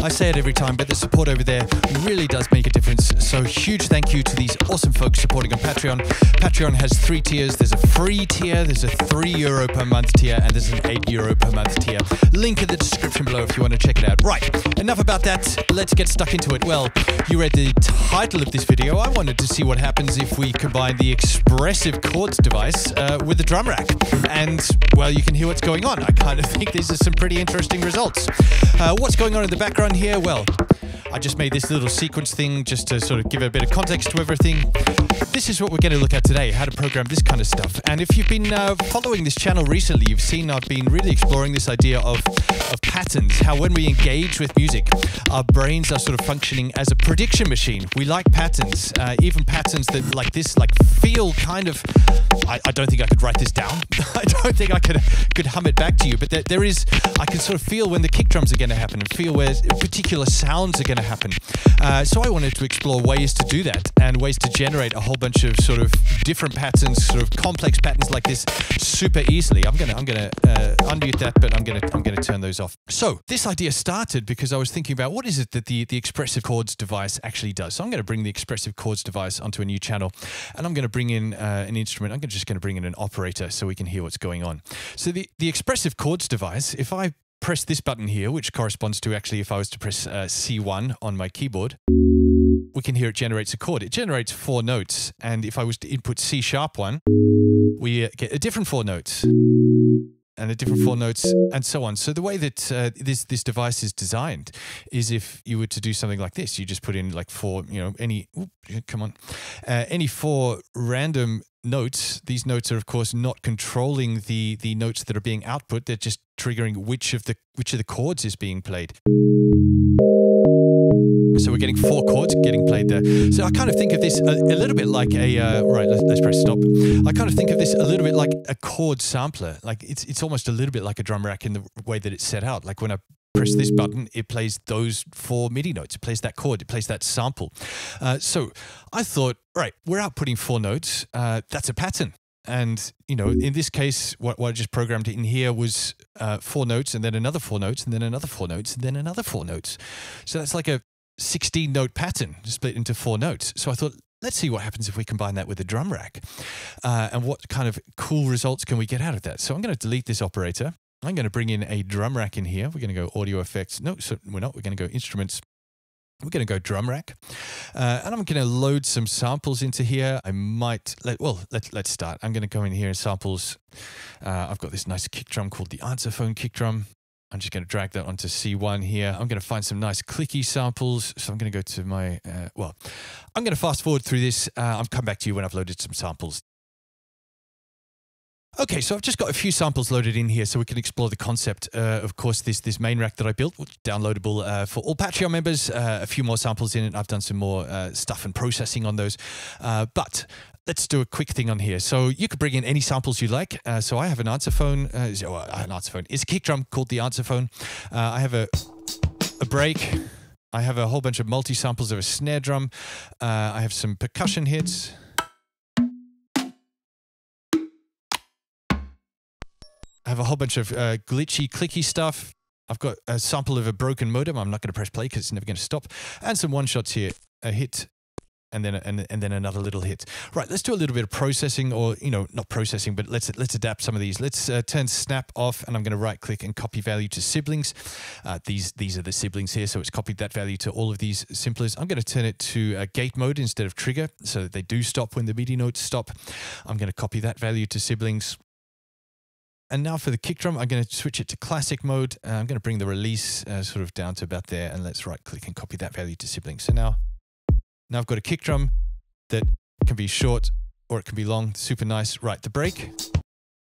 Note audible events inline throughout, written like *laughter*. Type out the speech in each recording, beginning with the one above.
I say it every time, but the support over there really does make a difference. So huge thank you to these awesome folks supporting on Patreon. Patreon has three tiers. There's a free tier, there's a three euro per month tier, and there's an eight euro per month tier. Link in the description below if you want to check it out. Right, enough about that. Let's get stuck into it. Well, you read the title of this video. I wanted to see what happens if we combine the expressive chords device uh, with the drum rack. And, well, you can hear what's going on. I kind of *laughs* think these are some pretty interesting results. Uh, what's going on in the background here? Well, I just made this little sequence thing just to sort of give a bit of context to everything. This is what we're going to look at today, how to program this kind of stuff. And if you've been uh, following this channel recently, you've seen I've been really exploring this idea of, of patterns, how when we engage with music, our brains are sort of functioning as a prediction machine. We like patterns, uh, even patterns that like this, like feel kind of, I, I, don't think I could write this down. *laughs* I don't think I could, could hum it back to you, but there, there is, I can sort of feel when the kick drums are going to happen and feel where particular sounds are going to happen. Uh, so I wanted to explore ways to do that and ways to generate a whole bunch of sort of different patterns, sort of complex patterns like this super easily. I'm gonna I'm gonna uh, unmute that, but I'm gonna I'm gonna turn those off. So this idea started because I was thinking about what is it that the the expressive chords device actually does. So I'm going to bring the expressive chords device onto a new channel, and I'm going to bring in uh, an instrument. I'm just going to bring in an operator so we can hear what's going on. So the the expressive chords device, if I press this button here, which corresponds to actually if I was to press uh, C1 on my keyboard, we can hear it generates a chord. It generates four notes. And if I was to input C sharp one, we uh, get a different four notes and a different four notes and so on. So the way that uh, this this device is designed is if you were to do something like this, you just put in like four, you know, any, come on, uh, any four random notes. These notes are of course not controlling the the notes that are being output. They're just triggering which of the which of the chords is being played. So we're getting four chords getting played there. So I kind of think of this a, a little bit like a uh, right. Let's, let's, press stop. I kind of think of this a little bit like a chord sampler. Like it's it's almost a little bit like a drum rack in the way that it's set out. Like when I press this button, it plays those four MIDI notes. It plays that chord. It plays that sample. Uh, so I thought, right, we're outputting four notes. Uh, that's a pattern. And you know, in this case, what, what I just programmed in here was uh, four notes, and then another four notes, and then another four notes, and then another four notes. So that's like a 16 note pattern split into four notes. So I thought, let's see what happens if we combine that with a drum rack uh, and what kind of cool results can we get out of that. So I'm going to delete this operator. I'm going to bring in a drum rack in here. We're going to go audio effects. No, so we're not. We're going to go instruments. We're going to go drum rack, uh, and I'm going to load some samples into here. I might let well let's let's start. I'm going to go in here and samples. Uh, I've got this nice kick drum called the answer phone kick drum. I'm just going to drag that onto C1 here. I'm going to find some nice clicky samples. So I'm going to go to my, uh, well, I'm going to fast forward through this. Uh, I'll come back to you when I've loaded some samples. Okay, so I've just got a few samples loaded in here so we can explore the concept. Uh, of course, this this main rack that I built, downloadable uh, for all Patreon members. Uh, a few more samples in it. I've done some more uh, stuff and processing on those. Uh, but let's do a quick thing on here. So you could bring in any samples you like. Uh, so I have an answer phone. Uh, an answer phone. It's a kick drum called the answer phone. I have a a break. I have a whole bunch of multi samples of a snare drum. I have some percussion hits. I have a whole bunch of uh, glitchy, clicky stuff. I've got a sample of a broken modem. I'm not going to press play because it's never going to stop. And some one shots here. A hit and then and, and then another little hit. Right, let's do a little bit of processing, or you know, not processing, but let's let's adapt some of these. Let's uh, turn snap off, and I'm going to right click and copy value to siblings. Uh, these these are the siblings here, so it's copied that value to all of these simplers. I'm going to turn it to uh, gate mode instead of trigger, so that they do stop when the MIDI notes stop. I'm going to copy that value to siblings. And now for the kick drum, I'm going to switch it to classic mode. Uh, I'm going to bring the release uh, sort of down to about there, and let's right click and copy that value to siblings. So now now I've got a kick drum that can be short or it can be long, super nice. Right, the break.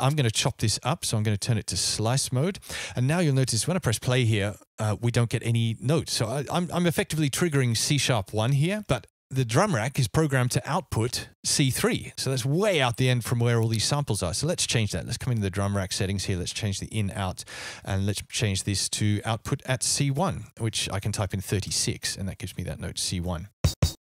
I'm going to chop this up, so I'm going to turn it to slice mode. And now you'll notice when I press play here, uh, we don't get any notes. So I, I'm, I'm effectively triggering C sharp 1 here, but the drum rack is programmed to output C3. So that's way out the end from where all these samples are. So let's change that. Let's come into the drum rack settings here. Let's change the in out and let's change this to output at C1, which I can type in 36 and that gives me that note C1.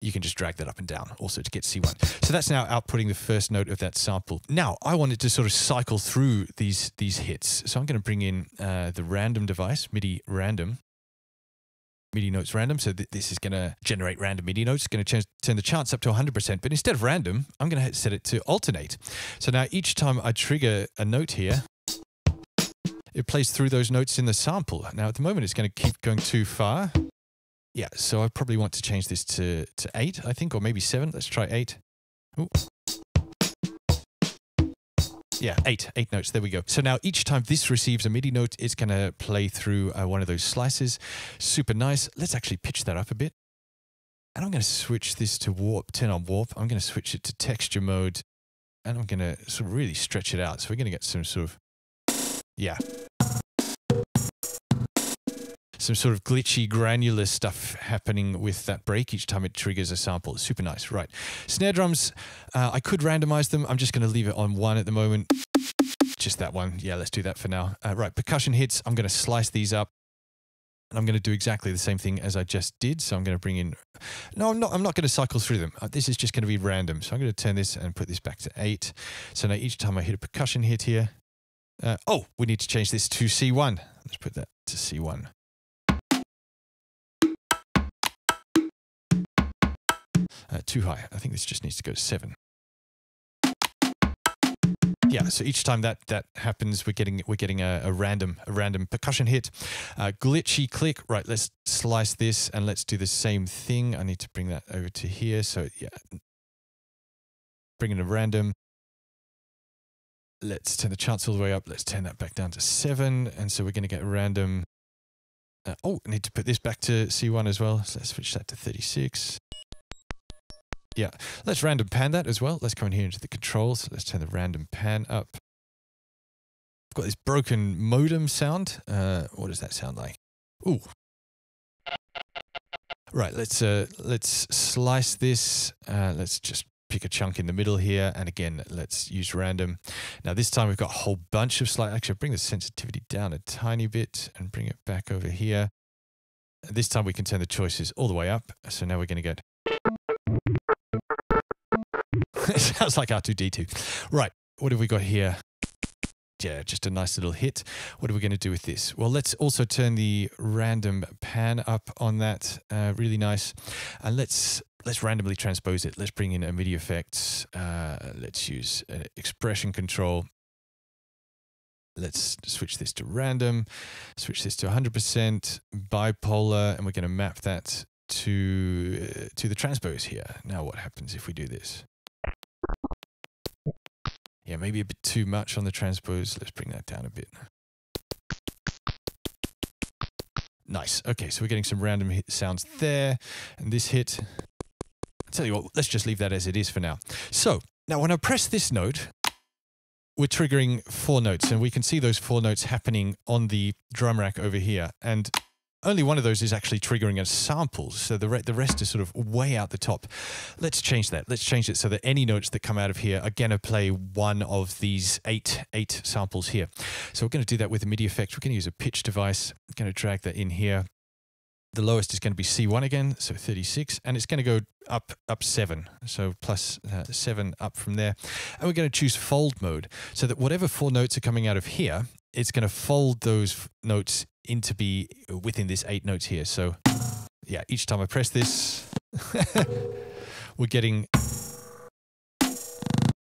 you can just drag that up and down also to get C1. So that's now outputting the first note of that sample. Now I wanted to sort of cycle through these these hits. So I'm going to bring in uh, the random device, MIDI random. MIDI notes random. So th this is going to generate random MIDI notes. It's going to turn the chance up to 100%. But instead of random, I'm going to set it to alternate. So now each time I trigger a note here, it plays through those notes in the sample. Now at the moment, it's going to keep going too far. Yeah, so I probably want to change this to, to 8, I think, or maybe 7. Let's try 8. Ooh. Yeah, eight, eight notes. There we go. So now each time this receives a MIDI note, it's going to play through uh, one of those slices. Super nice. Let's actually pitch that up a bit. And I'm going to switch this to warp, turn on warp. I'm going to switch it to texture mode. And I'm going to sort of really stretch it out. So we're going to get some sort of, yeah, some sort of glitchy granular stuff happening with that break each time it triggers a sample. Super nice. Right. Snare drums, uh, I could randomize them. I'm just going to leave it on one at the moment. Just that one. Yeah, let's do that for now. Uh, right. Percussion hits. I'm going to slice these up. And I'm going to do exactly the same thing as I just did. So I'm going to bring in, no, I'm not, I'm not going to cycle through them. Uh, this is just going to be random. So I'm going to turn this and put this back to eight. So now each time I hit a percussion hit here, uh, oh, we need to change this to C1. Let's put that to C1. Uh, too high. I think this just needs to go to seven. Yeah, so each time that that happens, we're getting we're getting a, a random a random percussion hit, uh, glitchy click. Right, let's slice this and let's do the same thing. I need to bring that over to here. So yeah, bring in a random. Let's turn the chance all the way up. Let's turn that back down to seven, and so we're going to get random. Uh, oh, I need to put this back to C1 as well. So let's switch that to 36. Yeah, let's random pan that as well. Let's come in here into the controls. Let's turn the random pan up. I've got this broken modem sound. Uh, what does that sound like? Ooh. Right, let's uh, let's slice this. Uh, let's just pick a chunk in the middle here. And again, let's use random. Now this time we've got a whole bunch of slice. Actually, bring the sensitivity down a tiny bit and bring it back over here. This time we can turn the choices all the way up. So now we're going to get *laughs* sounds like R2D2. Right, what have we got here? Yeah, just a nice little hit. What are we going to do with this? Well, let's also turn the random pan up on that. Uh, really nice. And let's let's randomly transpose it. Let's bring in a MIDI effects. Uh, let's use uh, expression control. Let's switch this to random, switch this to 100% bipolar, and we're going to map that to uh, to the transpose here. Now what happens if we do this? Yeah, maybe a bit too much on the transpose. Let's bring that down a bit. Nice. Okay, so we're getting some random sounds there. And this hit, I'll tell you what, let's just leave that as it is for now. So now when I press this note, we're triggering four notes and we can see those four notes happening on the drum rack over here. And only one of those is actually triggering a sample, so the, re the rest is sort of way out the top. Let's change that. Let's change it so that any notes that come out of here are going to play one of these eight, eight samples here. So we're going to do that with a MIDI effect. We're going to use a pitch device. I'm going to drag that in here. The lowest is going to be C1 again, so 36, and it's going to go up up 7, so plus, uh, 7 up from there. And we're going to choose fold mode, so that whatever four notes are coming out of here, it's going to fold those notes into be within this eight notes here. So yeah, each time I press this, *laughs* we're getting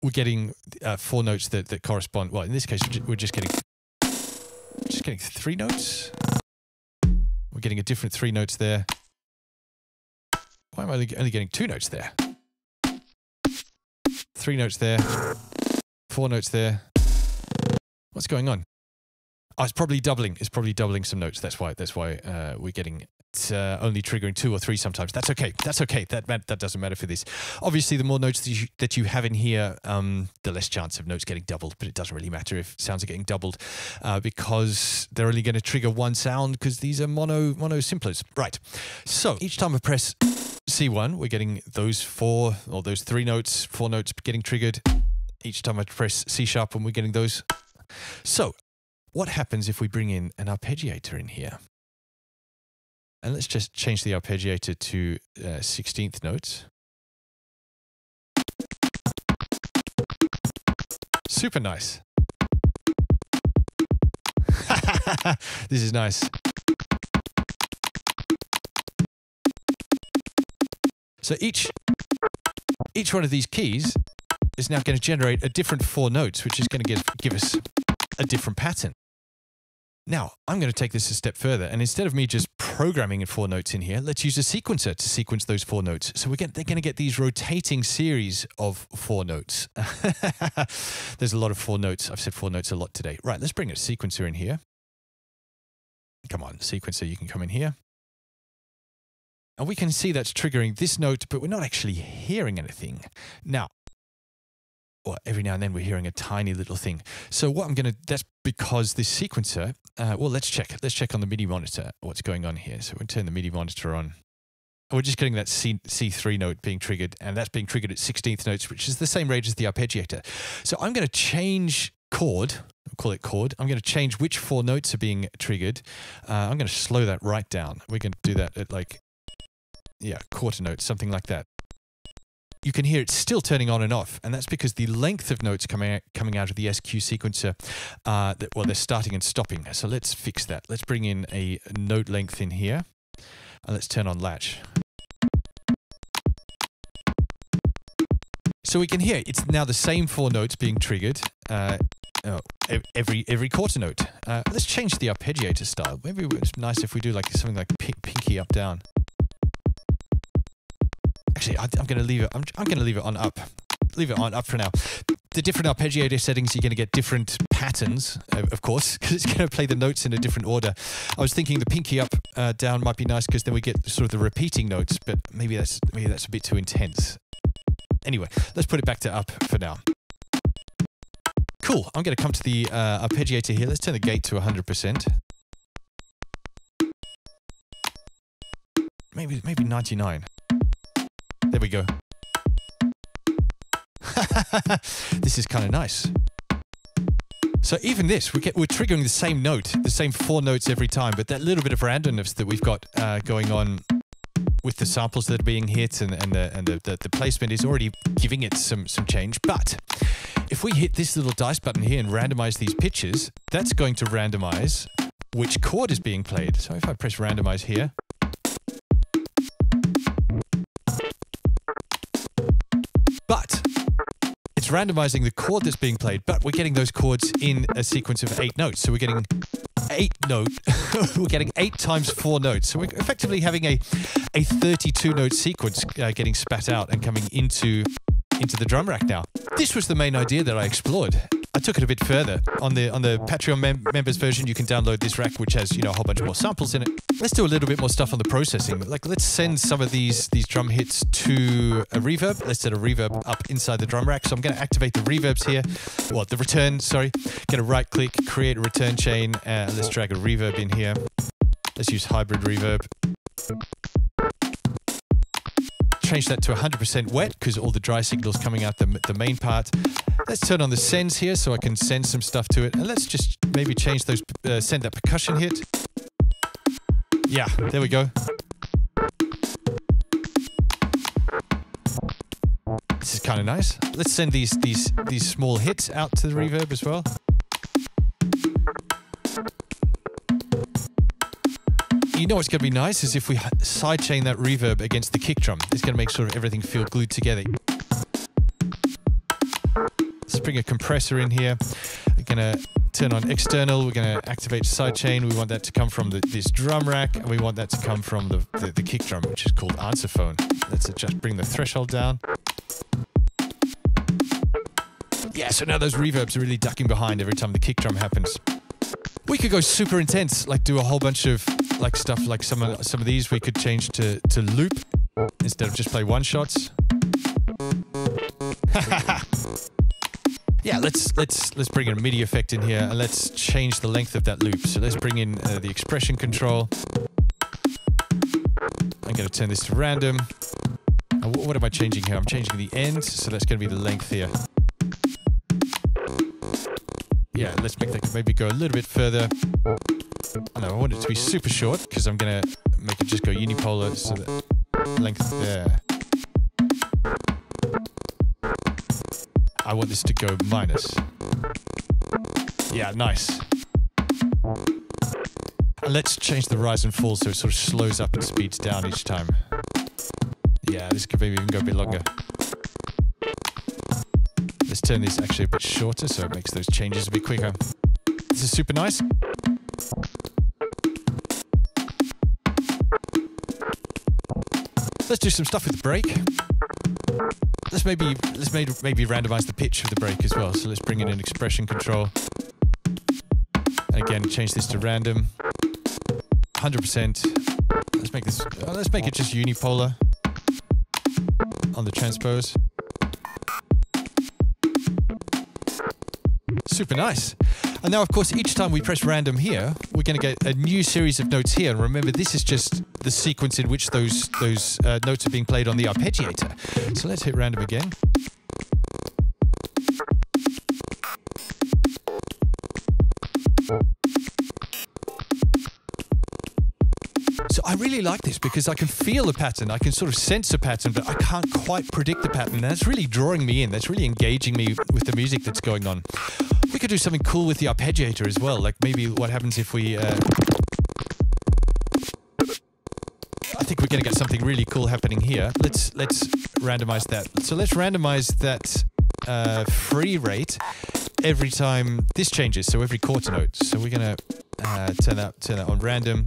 we're getting uh, four notes that, that correspond. Well, in this case, we're just getting just getting three notes. We're getting a different three notes there. Why am I only getting two notes there? Three notes there. Four notes there. What's going on? Oh, it's probably doubling. It's probably doubling some notes. That's why. That's why uh, we're getting uh, only triggering two or three sometimes. That's okay. That's okay. That that doesn't matter for this. Obviously, the more notes that you, that you have in here, um, the less chance of notes getting doubled. But it doesn't really matter if sounds are getting doubled uh, because they're only going to trigger one sound because these are mono mono simplers. Right. So each time I press C1, we're getting those four or those three notes, four notes getting triggered. Each time I press C sharp, and we're getting those. So what happens if we bring in an arpeggiator in here? And let's just change the arpeggiator to uh, 16th notes. Super nice. *laughs* this is nice. So each each one of these keys is now going to generate a different four notes, which is going to give, give us a different pattern. Now, I'm going to take this a step further, and instead of me just programming in four notes in here, let's use a sequencer to sequence those four notes. So we're get, they're going to get these rotating series of four notes. *laughs* There's a lot of four notes. I've said four notes a lot today. Right, let's bring a sequencer in here. Come on, sequencer, you can come in here. And we can see that's triggering this note, but we're not actually hearing anything. Now, or every now and then we're hearing a tiny little thing. So what I'm going to, that's because this sequencer, uh, well, let's check. Let's check on the MIDI monitor what's going on here. So we'll turn the MIDI monitor on. We're just getting that C, C3 note being triggered, and that's being triggered at 16th notes, which is the same range as the arpeggiator. So I'm going to change chord, we'll call it chord. I'm going to change which four notes are being triggered. Uh, I'm going to slow that right down. We're going to do that at like, yeah, quarter notes, something like that you can hear it's still turning on and off, and that's because the length of notes coming out, coming out of the SQ sequencer, uh, that, well, they're starting and stopping. So let's fix that. Let's bring in a note length in here, and let's turn on latch. So we can hear it's now the same four notes being triggered. Uh, oh, every every quarter note. Uh, let's change the arpeggiator style. Maybe it's nice if we do like something like pinky up down. Actually, I, am going to leave it. I'm, I'm going to leave it on up. Leave it on up for now. The different arpeggiator settings, you're going to get different patterns, of course, *laughs* because it's going to play the notes in a different order. I was thinking the pinky up, uh, down might be nice because then we get sort of the repeating notes, but maybe that's maybe that's a bit too intense. Anyway, let's put it back to up for now. Cool. I'm going to come to the uh, arpeggiator here. Let's turn the gate to 100%. Maybe maybe 99. We go. *laughs* this is kind of nice. So even this, we get, we're triggering the same note, the same four notes every time, but that little bit of randomness that we've got uh, going on with the samples that are being hit and, and, the, and the, the, the placement is already giving it some, some change. But if we hit this little dice button here and randomize these pitches, that's going to randomize which chord is being played. So if I press randomize here, it's randomizing the chord that's being played, but we're getting those chords in a sequence of eight notes. So we're getting eight note, *laughs* we're getting eight times four notes. So we're effectively having a, a 32 note sequence uh, getting spat out and coming into into the drum rack now. This was the main idea that I explored. I took it a bit further. On the on the Patreon mem members version, you can download this rack, which has you know a whole bunch more samples in it. Let's do a little bit more stuff on the processing. Like let's send some of these these drum hits to a reverb. Let's set a reverb up inside the drum rack. So I'm going to activate the reverbs here. Well, the return. Sorry. Get a right click, create a return chain. Uh, let's drag a reverb in here. Let's use hybrid reverb change that to 100% wet because all the dry signals coming out the, the main part. Let's turn on the sends here so I can send some stuff to it. And let's just maybe change those, uh, send that percussion hit. Yeah, there we go. This is kind of nice. Let's send these these these small hits out to the reverb as well. You know what's going to be nice is if we sidechain that reverb against the kick drum. It's going to make sure everything feels glued together. Let's bring a compressor in here. We're going to turn on external. We're going to activate sidechain. We want that to come from the, this drum rack, and we want that to come from the, the, the kick drum, which is called answer phone. Let's just bring the threshold down. Yeah, so now those reverbs are really ducking behind every time the kick drum happens. We could go super intense, like do a whole bunch of like stuff like some of some of these we could change to to loop instead of just play one shots. *laughs* yeah, let's let's let's bring in a MIDI effect in here and let's change the length of that loop. So let's bring in uh, the expression control. I'm going to turn this to random. Uh, what am I changing here? I'm changing the end, so that's going to be the length here. Yeah, let's make that maybe go a little bit further. I know, I want it to be super short because I'm going to make it just go unipolar, so that length there. I want this to go minus. Yeah, nice. And let's change the rise and fall so it sort of slows up and speeds down each time. Yeah, this could maybe even go a bit longer. Let's turn this actually a bit shorter so it makes those changes a bit quicker. This is super nice. Let's do some stuff with the break. Let's maybe let's maybe maybe randomize the pitch of the break as well. So let's bring in an expression control. And again, change this to random. 100%. Let's make this. Uh, let's make it just unipolar on the transpose. Super nice. And now, of course, each time we press random here, we're going to get a new series of notes here. And remember, this is just the sequence in which those those uh, notes are being played on the arpeggiator. So let's hit random again. So I really like this because I can feel a pattern, I can sort of sense a pattern, but I can't quite predict the pattern. And that's really drawing me in. That's really engaging me with the music that's going on. We could do something cool with the arpeggiator as well. Like maybe what happens if we. Uh, we're going to get something really cool happening here. Let's let's randomize that. So let's randomize that uh, free rate every time this changes. So every quarter note. So we're going to uh, turn that turn that on random.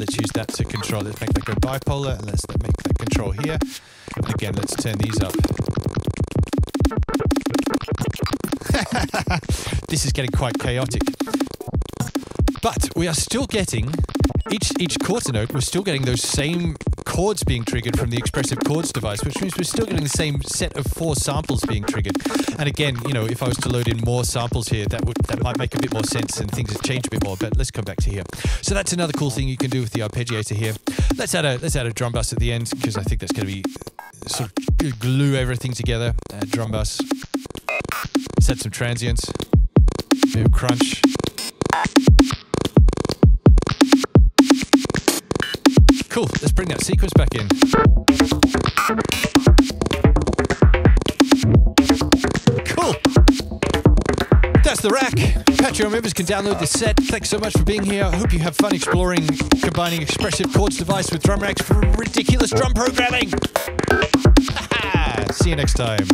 Let's use that to control. Let's make that go bipolar, and let's make that control here. And again, let's turn these up. *laughs* this is getting quite chaotic. But we are still getting each each quarter note. We're still getting those same chords being triggered from the expressive chords device, which means we're still getting the same set of four samples being triggered. And again, you know, if I was to load in more samples here, that would that might make a bit more sense and things have changed a bit more. But let's come back to here. So that's another cool thing you can do with the arpeggiator here. Let's add a let's add a drum bus at the end because I think that's going to be sort of glue everything together. Drum bus. Set some transients. Bit of crunch. Cool, let's bring that sequence back in. Cool. That's the rack. Patreon members can download this set. Thanks so much for being here. I hope you have fun exploring combining expressive chords device with drum racks for ridiculous drum programming. *laughs* See you next time.